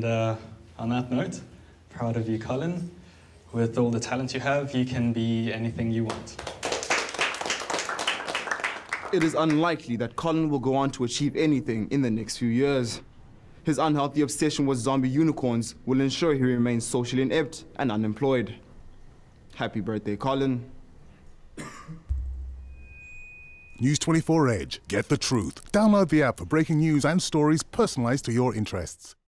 And uh, on that note, proud of you, Colin. With all the talent you have, you can be anything you want. It is unlikely that Colin will go on to achieve anything in the next few years. His unhealthy obsession with zombie unicorns will ensure he remains socially inept and unemployed. Happy birthday, Colin. News 24 Edge. Get the truth. Download the app for breaking news and stories personalized to your interests.